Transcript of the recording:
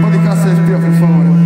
Pode cá, CFP, por favor.